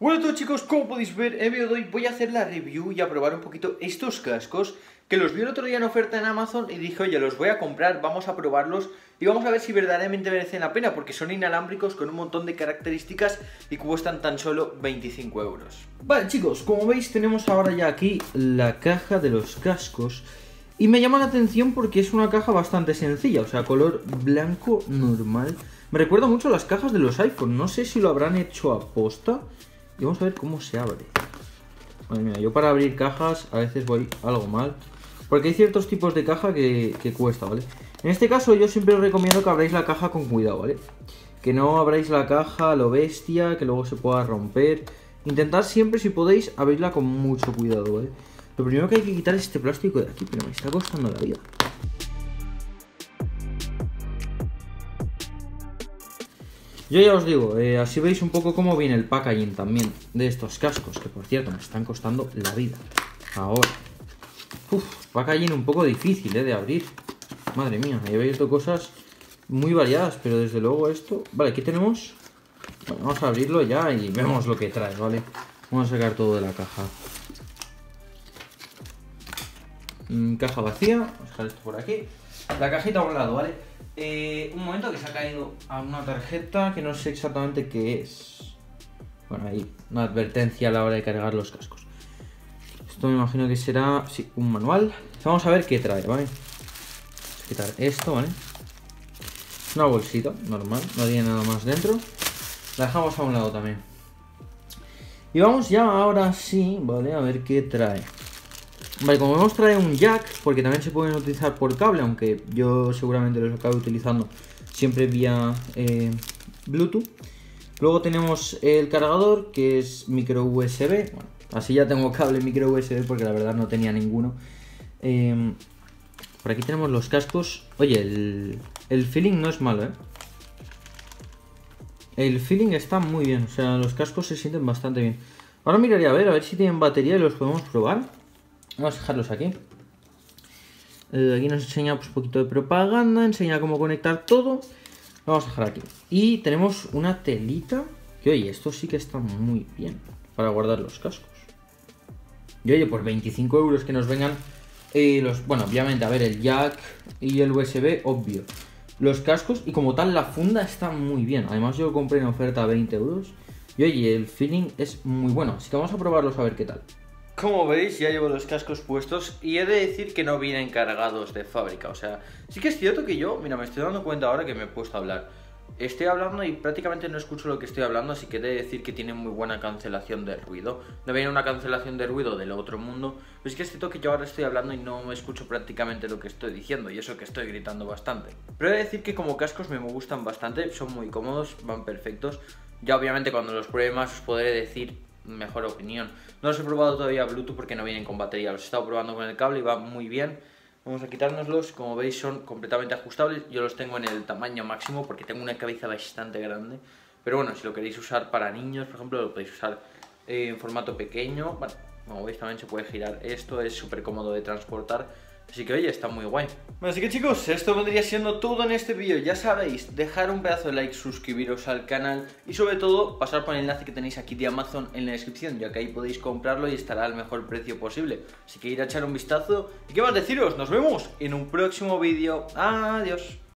Bueno todos chicos, como podéis ver, en el vídeo de hoy voy a hacer la review y a probar un poquito estos cascos que los vi el otro día en oferta en Amazon y dije, oye, los voy a comprar, vamos a probarlos y vamos a ver si verdaderamente merecen la pena porque son inalámbricos con un montón de características y cuestan tan solo 25 euros. Vale chicos, como veis tenemos ahora ya aquí la caja de los cascos y me llama la atención porque es una caja bastante sencilla, o sea, color blanco normal. Me recuerda mucho las cajas de los iPhone, no sé si lo habrán hecho a posta y vamos a ver cómo se abre. Madre mía, yo para abrir cajas a veces voy algo mal. Porque hay ciertos tipos de caja que, cuesta, ¿vale? En este caso yo siempre os recomiendo que abráis la caja con cuidado, ¿vale? Que no abráis la caja lo bestia, que luego se pueda romper. Intentad siempre, si podéis, abrirla con mucho cuidado, ¿vale? Lo primero que hay que quitar es este plástico de aquí, pero me está costando la vida. Yo ya os digo, eh, así veis un poco cómo viene el packaging también de estos cascos, que por cierto me están costando la vida. Ahora. Uf, packaging un poco difícil eh, de abrir. Madre mía, he visto cosas muy variadas, pero desde luego esto... Vale, aquí tenemos... Bueno, vamos a abrirlo ya y vemos lo que trae, ¿vale? Vamos a sacar todo de la caja. Mm, caja vacía, vamos a dejar esto por aquí. La cajita a un lado, ¿vale? Eh, un momento que se ha caído a una tarjeta que no sé exactamente qué es. Bueno, ahí, una advertencia a la hora de cargar los cascos. Esto me imagino que será, un manual. Vamos a ver qué trae, ¿vale? Vamos a quitar esto, ¿vale? Una bolsita, normal, no tiene nada más dentro. La dejamos a un lado también. Y vamos ya ahora sí, ¿vale? A ver qué trae. Vale, como vemos trae un jack, porque también se pueden utilizar por cable, aunque yo seguramente los acabe utilizando siempre vía eh, Bluetooth. Luego tenemos el cargador, que es micro USB. Bueno, así ya tengo cable micro USB porque la verdad no tenía ninguno. Em, por aquí tenemos los cascos. Oye, el, el feeling no es malo, ¿eh? El feeling está muy bien, o sea, los cascos se sienten bastante bien. Ahora miraría a ver, a ver si tienen batería y los podemos probar. Vamos a dejarlos aquí. Eh, aquí nos enseña pues, un poquito de propaganda, enseña cómo conectar todo. Vamos a dejar aquí. Y tenemos una telita. Que oye, esto sí que está muy bien para guardar los cascos. Y oye, por 25 euros que nos vengan eh, los... Bueno, obviamente, a ver, el jack y el USB, obvio. Los cascos y como tal la funda está muy bien. Además yo compré en oferta a 20 euros. Y oye, el feeling es muy bueno. Así que vamos a probarlos a ver qué tal. Como veis, ya llevo los cascos puestos y he de decir que no vienen cargados de fábrica. O sea, sí que es cierto que yo, mira, me estoy dando cuenta ahora que me he puesto a hablar. Estoy hablando y prácticamente no escucho lo que estoy hablando, así que he de decir que tiene muy buena cancelación de ruido. No viene una cancelación de ruido del otro mundo, pero es que es cierto que yo ahora estoy hablando y no escucho prácticamente lo que estoy diciendo, y eso que estoy gritando bastante. Pero he de decir que como cascos me gustan bastante, son muy cómodos, van perfectos. Ya obviamente cuando los pruebe más os podré decir mejor opinión. No los he probado todavía Bluetooth porque no vienen con batería, los he estado probando con el cable y va muy bien. Vamos a quitárnoslos, como veis son completamente ajustables, yo los tengo en el tamaño máximo porque tengo una cabeza bastante grande. Pero bueno, si lo queréis usar para niños, por ejemplo, lo podéis usar en formato pequeño. Bueno, como veis también se puede girar esto, es súper cómodo de transportar. Así que oye, está muy guay. Bueno, así que chicos, esto vendría siendo todo en este vídeo. Ya sabéis, dejar un pedazo de like, suscribiros al canal y sobre todo pasar por el enlace que tenéis aquí de Amazon en la descripción, ya que ahí podéis comprarlo y estará al mejor precio posible. Así que ir a echar un vistazo. ¿Y qué más deciros? Nos vemos en un próximo vídeo. Adiós.